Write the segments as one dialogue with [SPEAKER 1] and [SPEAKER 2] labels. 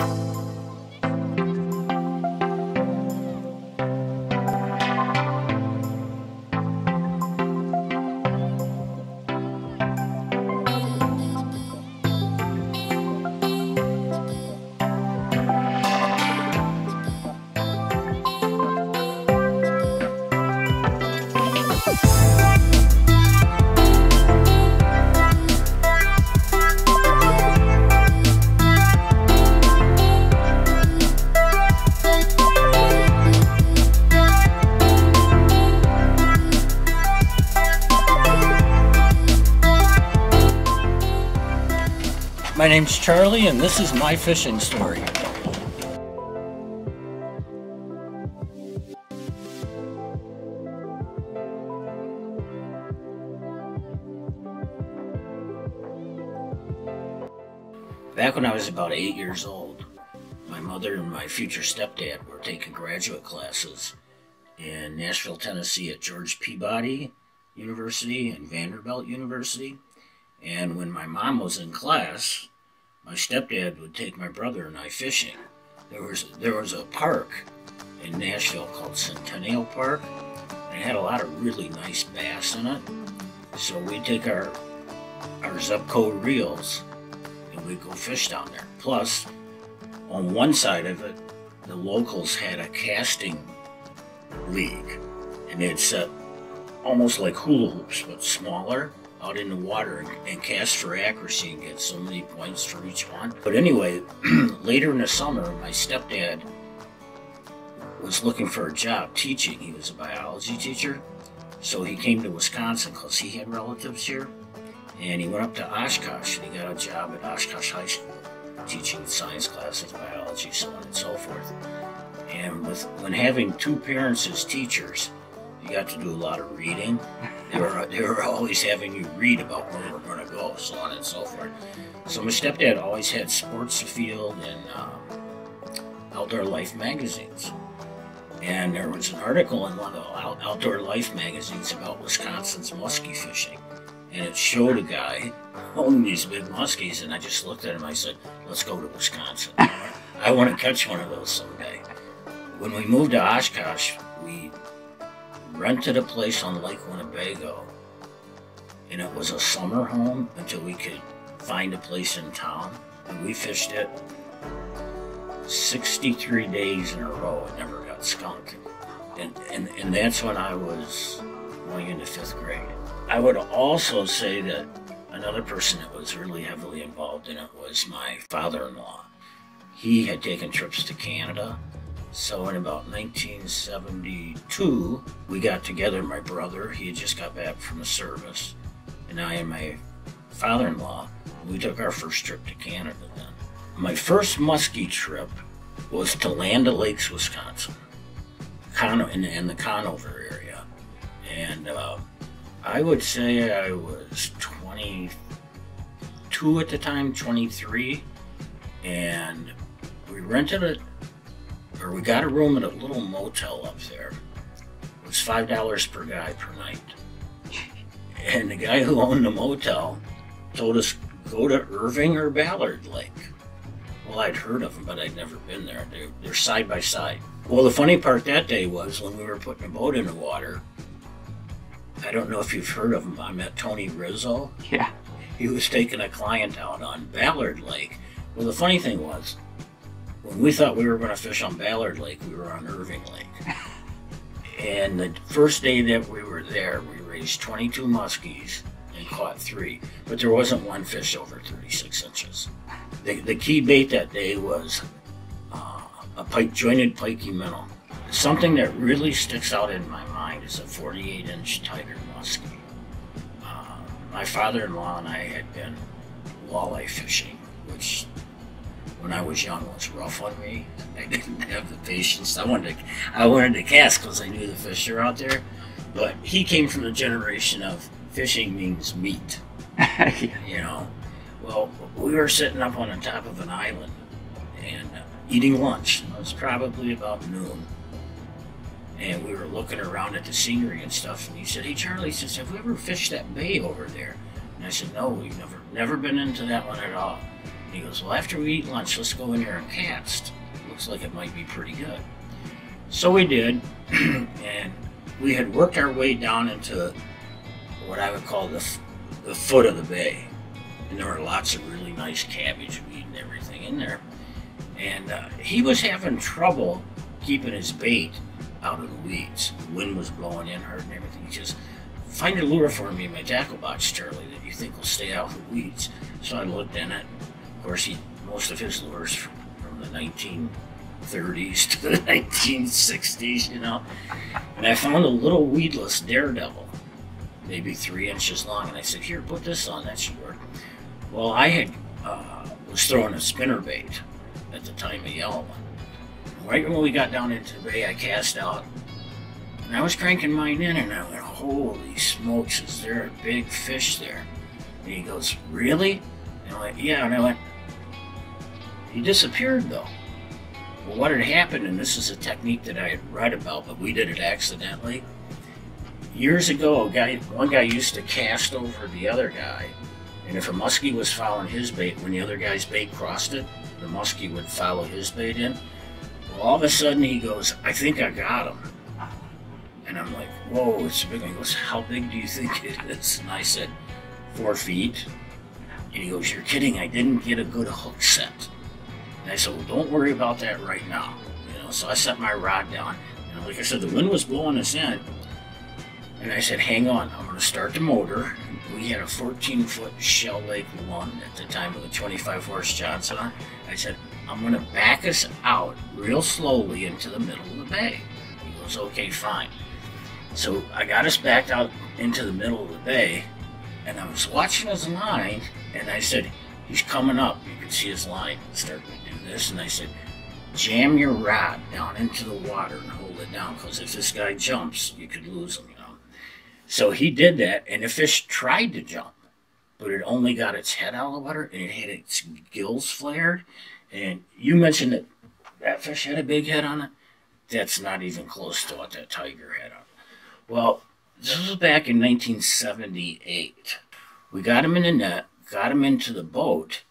[SPEAKER 1] you My name's Charlie, and this is my fishing story. Back when I was about eight years old, my mother and my future stepdad were taking graduate classes in Nashville, Tennessee at George Peabody University and Vanderbilt University. And when my mom was in class, my stepdad would take my brother and I fishing. There was there was a park in Nashville called Centennial Park. And it had a lot of really nice bass in it. So we'd take our our Zebco reels and we'd go fish down there. Plus, on one side of it, the locals had a casting league, and they'd uh, set almost like hula hoops, but smaller out in the water and, and cast for accuracy and get so many points for each one. But anyway, later in the summer, my stepdad was looking for a job teaching. He was a biology teacher. So he came to Wisconsin because he had relatives here. And he went up to Oshkosh and he got a job at Oshkosh High School teaching science classes, biology, so on and so forth. And with when having two parents as teachers, you got to do a lot of reading. They were they were always having you read about where we're going to go, so on and so forth. So my stepdad always had Sports Afield and um, Outdoor Life magazines. And there was an article in one of the out- Outdoor Life magazines about Wisconsin's muskie fishing. And it showed a guy holding these big muskies, and I just looked at him. I said, "Let's go to Wisconsin. I want to catch one of those someday." When we moved to Oshkosh, we rented a place on Lake Winnebago, and it was a summer home until we could find a place in town. And we fished it 63 days in a row. It never got skunked. And, and, and that's when I was going into fifth grade. I would also say that another person that was really heavily involved in it was my father in law. He had taken trips to Canada. So in about 1972, we got together, my brother, he had just got back from the service, and I and my father in law, we took our first trip to Canada then. My first muskie trip was to Land Lakes, Wisconsin, Cono- in, in the Conover area. And uh, I would say I was 22 at the time, 23, and we rented a, we got a room at a little motel up there. It was $5 per guy per night. And the guy who owned the motel told us go to Irving or Ballard Lake. Well, I'd heard of them, but I'd never been there. They're, they're side by side. Well, the funny part that day was when we were putting a boat in the water. I don't know if you've heard of him. I met Tony Rizzo.
[SPEAKER 2] Yeah.
[SPEAKER 1] He was taking a client out on Ballard Lake. Well, the funny thing was, when we thought we were going to fish on Ballard Lake, we were on Irving Lake. and the first day that we were there, we raised 22 muskies and caught three, but there wasn't one fish over 36 inches. The, the key bait that day was uh, a pike jointed pikey minnow. Something that really sticks out in my mind is a 48 inch tiger muskie. Uh, my father in law and I had been walleye fishing, which when I was young was rough on me. I didn't have the patience. I wanted to, I wanted to cast because I knew the fish are out there. But he came from the generation of fishing means meat. You know, well, we were sitting up on the top of an island and eating lunch. It was probably about noon. And we were looking around at the scenery and stuff. And he said, Hey, Charlie, he says, Have we ever fished that bay over there? And I said, No, we've never, never been into that one at all. He goes, Well, after we eat lunch, let's go in here and cast. Looks like it might be pretty good. So we did, and we had worked our way down into what I would call the, the foot of the bay. And there were lots of really nice cabbage weed and everything in there. And uh, he was having trouble keeping his bait out of the weeds. The wind was blowing in hard and everything. He just, find a lure for me in my tackle box, Charlie, that you think will stay out of the weeds. So I looked in it. Of course, he most of his lures from, from the 1930s to the 1960s, you know. And I found a little weedless Dardevle, maybe three inches long. And I said, Here, put this on. That should work. Well, I had uh, was throwing a spinner bait at the time, a yellow one. Right when we got down into the bay, I cast out. And I was cranking mine in, and I went, Holy smokes, is there a big fish there? And he goes, Really? And I went, Yeah. And I went, He disappeared, though. Well, what had happened, and this is a technique that I had read about, but we did it accidentally. Years ago, a guy, one guy used to cast over the other guy, and if a muskie was following his bait, when the other guy's bait crossed it, the muskie would follow his bait in. Well, all of a sudden, he goes, I think I got him. And I'm like, whoa, it's big. He goes, how big do you think it is? And I said, four feet. And he goes, you're kidding. I didn't get a good hook set. And I said, well, don't worry about that right now. You know, so I set my rod down. And like I said, the wind was blowing us in. And I said, hang on, I'm going to start the motor. We had a 14 foot Shell Lake 1 at the time with a 25 horse Johnson on. I said, I'm going to back us out real slowly into the middle of the bay. He goes, okay, fine. So I got us backed out into the middle of the bay, and I was watching his line, and I said, he's coming up. You can see his line starting this, and I said, jam your rod down into the water and hold it down, because if this guy jumps, you could lose him, you know. So he did that, and the fish tried to jump, but it only got its head out of the water, and it had its gills flared. And you mentioned that that fish had a big head on it. That's not even close to what that tiger had on. Well, this was back in 1978. We got him in the net, got him into the boat,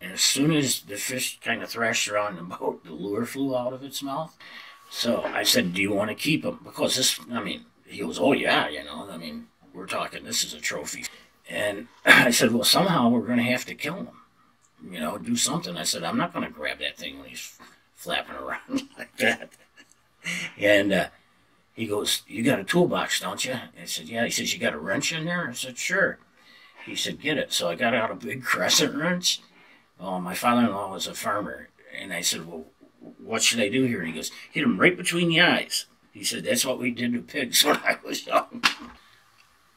[SPEAKER 1] and as soon as the fish kind of thrashed around the boat, the lure flew out of its mouth. So I said, Do you want to keep him? Because this, I mean, he goes, Oh, yeah, you know, I mean, we're talking, this is a trophy. And I said, Well, somehow we're going to have to kill him. You know, do something. I said, I'm not going to grab that thing when he's flapping around like that. And uh, he goes, You got a toolbox, don't you? I said, Yeah. He says, You got a wrench in there? I said, Sure. He said, Get it. So I got out a big crescent wrench. Oh, my father in law was a farmer. And I said, Well, what should I do here? And he goes, Hit him right between the eyes. He said, That's what we did to pigs when I was young.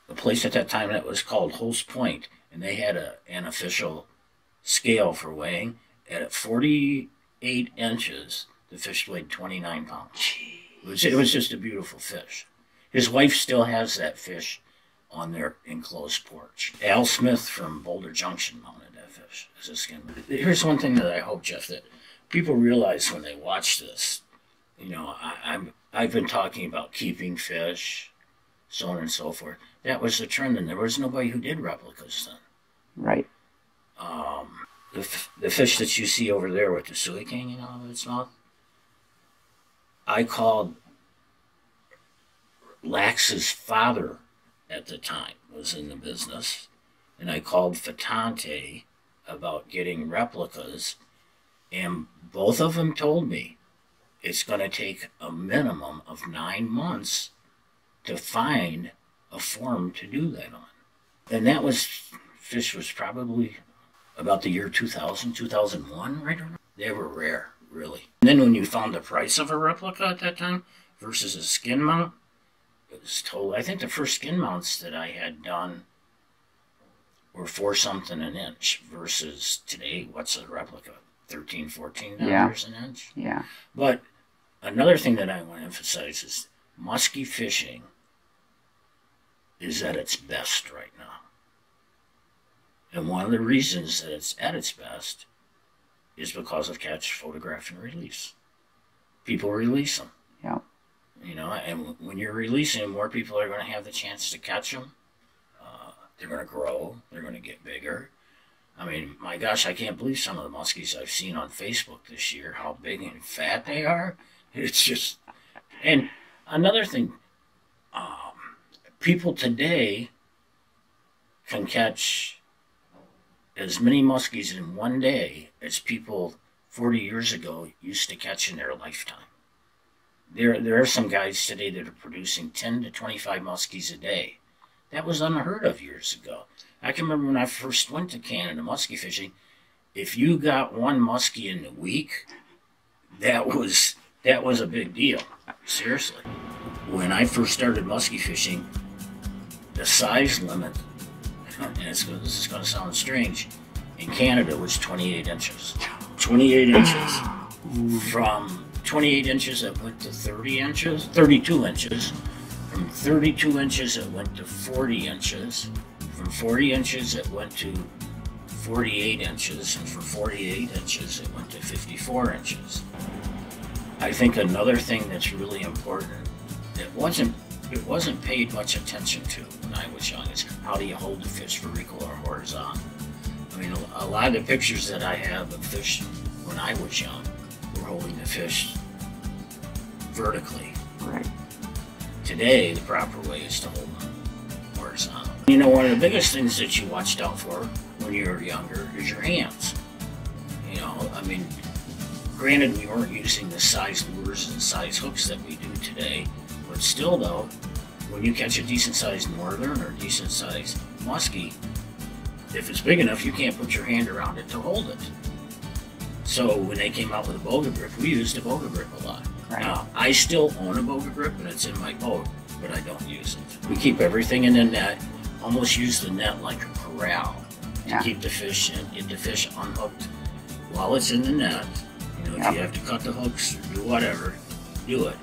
[SPEAKER 1] The place at that time that was called Holst Point, and they had a, an official scale for weighing. At 48 inches, the fish weighed 29 pounds. It was, it was just a beautiful fish. His wife still has that fish on their enclosed porch. Al Smith from Boulder Junction mounted fish a skin. Here's one thing that I hope, Jeff, that people realize when they watch this. You know, I, I'm I've been talking about keeping fish, so on and so forth. That was the trend, and there was nobody who did replicas then.
[SPEAKER 2] Right.
[SPEAKER 1] Um, the, f- the fish that you see over there with the suet hanging out of its mouth, I called Lax's father at the time was in the business, and I called Fatante about getting replicas, and both of them told me it's going to take a minimum of nine months to find a form to do that on. And that was, fish was probably about the year 2000, 2001, right around. They were rare, really. And then when you found the price of a replica at that time versus a skin mount, it was total. I think the first skin mounts that I had done were four something an inch versus today, what's a replica? 13 14 dollars
[SPEAKER 2] Yeah.
[SPEAKER 1] an inch.
[SPEAKER 2] Yeah.
[SPEAKER 1] But another thing that I want to emphasize is musky fishing is at its best right now. And one of the reasons that it's at its best is because of catch, photograph, and release. People release them.
[SPEAKER 2] Yeah.
[SPEAKER 1] You know, and when you're releasing them, more people are going to have the chance to catch them. They're going to grow. They're going to get bigger. I mean, my gosh, I can't believe some of the muskies I've seen on Facebook this year, how big and fat they are. It's just, and another thing, um, people today can catch as many muskies in one day as people 40 years ago used to catch in their lifetime. There, there are some guys today that are producing 10 to 25 muskies a day. That was unheard of years ago. I can remember when I first went to Canada muskie fishing. If you got one muskie in the week, that was that was a big deal. Seriously. When I first started muskie fishing, the size limit, and this is going to sound strange, in Canada was 28 inches. 28 inches. From 28 inches, it went to 30 inches, 32 inches. From 32 inches, it went to 40 inches. From 40 inches, it went to 48 inches, and from 48 inches, it went to 54 inches. I think another thing that's really important that wasn't it wasn't paid much attention to when I was young is how do you hold the fish vertical or horizontal. I mean, a, a lot of the pictures that I have of fish when I was young were holding the fish vertically.
[SPEAKER 2] Right.
[SPEAKER 1] Today, the proper way is to hold them horizontal. You know, one of the biggest things that you watched out for when you were younger is your hands. You know, I mean, granted, we weren't using the size lures and size hooks that we do today, but still, though, when you catch a decent sized northern or decent sized muskie, if it's big enough, you can't put your hand around it to hold it. So when they came out with a boga grip, we used a boga grip a lot.
[SPEAKER 2] Right.
[SPEAKER 1] Now, I still own a boga grip and it's in my boat, but I don't use it. We keep everything in the net, almost use the net like a corral to
[SPEAKER 2] Yeah.
[SPEAKER 1] keep the fish and get the fish unhooked while it's in the net. You know, if
[SPEAKER 2] Yep.
[SPEAKER 1] you have to cut the hooks or do whatever, do it.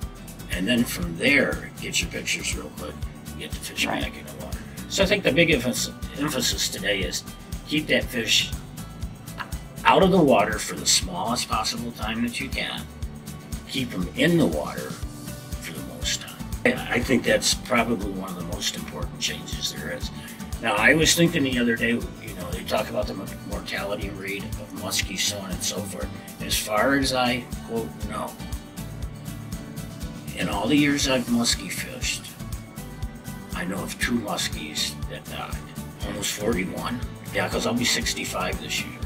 [SPEAKER 1] And then from there, get your pictures real quick, get the fish
[SPEAKER 2] Right.
[SPEAKER 1] back in the water. So I think the big emphasis, emphasis today is keep that fish out of the water for the smallest possible time that you can. Keep them in the water for the most time. I think that's probably one of the most important changes there is. Now, I was thinking the other day, you know, they talk about the mortality rate of muskies, so on and so forth. As far as I quote know, in all the years I've muskie fished, I know of two muskies that died. Almost 41. Yeah, because I'll be 65 this year.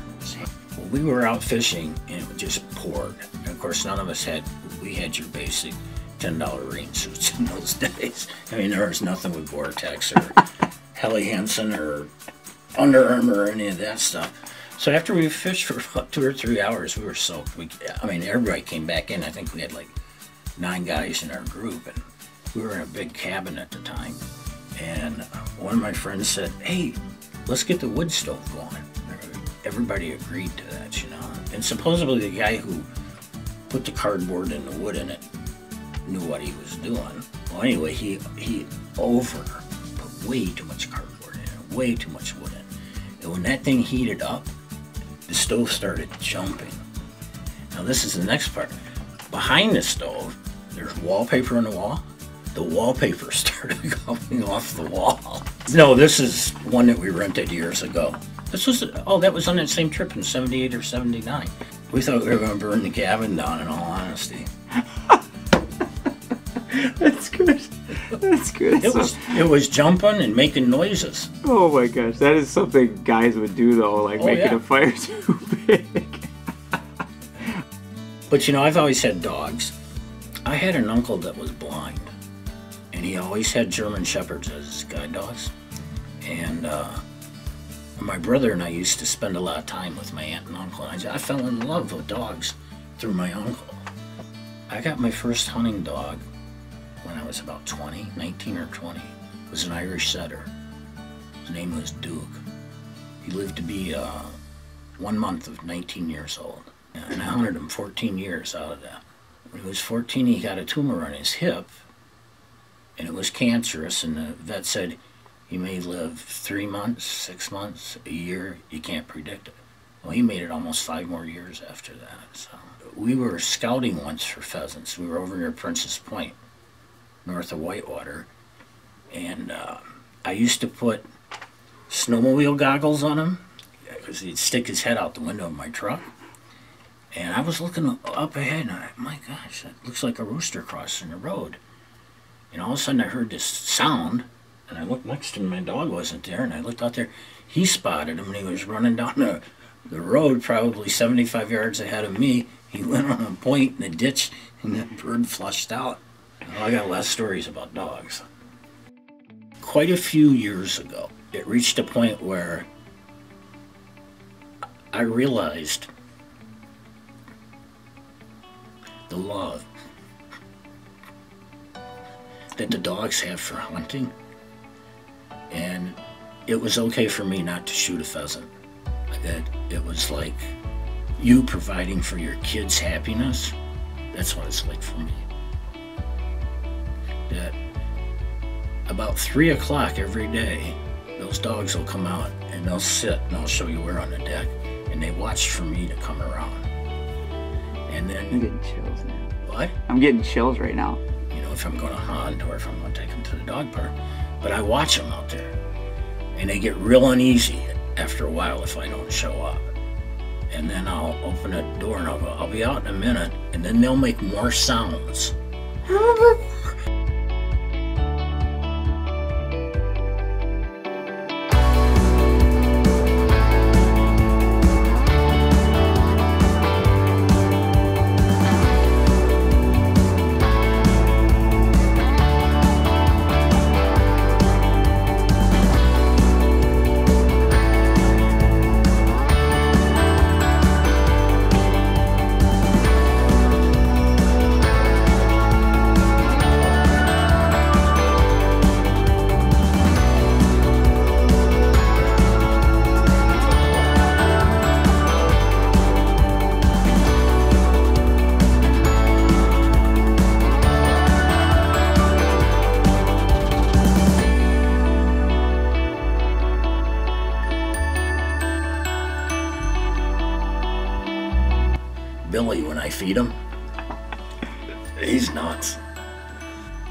[SPEAKER 1] We were out fishing and it just poured. And of course, none of us had, we had your basic $10 rain suits in those days. I mean, there was nothing with Gore-Tex or Helly Hansen or Under Armour or any of that stuff. So after we fished for about two or three hours, we were soaked. We, I mean, everybody came back in. I think we had like nine guys in our group, and we were in a big cabin at the time. And uh, one of my friends said, "Hey, let's get the wood stove going." Everybody agreed to that, you know. And supposedly the guy who put the cardboard and the wood in it knew what he was doing. Well, anyway, he he over put way too much cardboard in it, way too much wood in. it. And when that thing heated up, the stove started jumping. Now this is the next part. Behind the stove, there's wallpaper on the wall. The wallpaper started coming off the wall. No, this is one that we rented years ago. This was oh, that was on that same trip in '78 or '79. We thought we were going to burn the cabin down. In all honesty,
[SPEAKER 2] That's good. That's good.
[SPEAKER 1] it was it was jumping and making noises.
[SPEAKER 2] oh my gosh, that is something guys would do though, like
[SPEAKER 1] Oh,
[SPEAKER 2] making
[SPEAKER 1] yeah.
[SPEAKER 2] a fire too big.
[SPEAKER 1] But you know, I've always had dogs. I had an uncle that was blind, and he always had German Shepherds as his guide dogs. And uh, my brother and I used to spend a lot of time with my aunt and uncle. And I, I fell in love with dogs through my uncle. I got my first hunting dog when I was about 20, 19 or 20. It was an Irish setter. His name was Duke. He lived to be uh, one month of 19 years old. And I hunted him 14 years out of that. When he was 14, he got a tumor on his hip, and it was cancerous. And the vet said he may live three months, six months, a year. You can't predict it. Well, he made it almost five more years after that. So we were scouting once for pheasants. We were over near Princes Point, north of Whitewater, and uh, I used to put snowmobile goggles on him. because he'd stick his head out the window of my truck. And I was looking up ahead, and I, my gosh, that looks like a rooster crossing the road. And all of a sudden, I heard this sound, and I looked next to me. My dog wasn't there, and I looked out there. He spotted him, and he was running down the, the road, probably 75 yards ahead of me. He went on a point in the ditch, and that bird flushed out. Oh, I got a lot of stories about dogs. Quite a few years ago, it reached a point where I realized the love that the dogs have for hunting. And it was okay for me not to shoot a pheasant. That it was like you providing for your kids' happiness. That's what it's like for me. That about three o'clock every day, those dogs will come out and they'll sit and I'll show you where on the deck and they watch for me to come around. And then I'm
[SPEAKER 2] getting chills now.
[SPEAKER 1] what?
[SPEAKER 2] I'm getting chills right now.
[SPEAKER 1] you know, if I'm going to hunt or if I'm going to take them to the dog park. But I watch them out there, and they get real uneasy after a while if I don't show up. And then I'll open the door and I'll go, I'll be out in a minute, and then they'll make more sounds.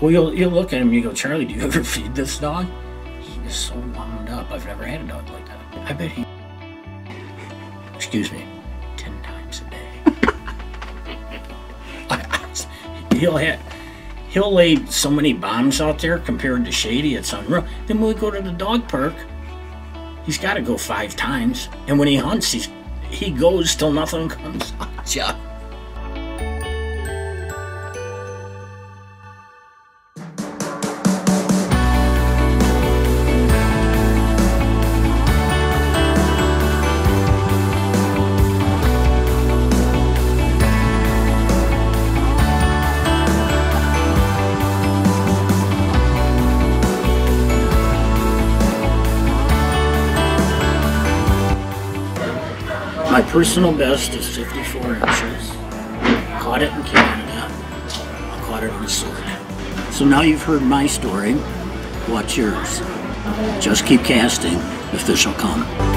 [SPEAKER 1] Well, you'll, you'll look at him and you go, Charlie, do you ever feed this dog? He is so wound up. I've never had a dog like that. I bet he, excuse me, 10 times a day. he'll have, he'll lay so many bombs out there compared to Shady, it's unreal. Then we go to the dog park, he's got to go five times. And when he hunts, he's, he goes till nothing comes out. My personal best is 54 inches. Caught it in Canada. I caught it on a sword. So now you've heard my story. Watch yours? Just keep casting. The fish will come.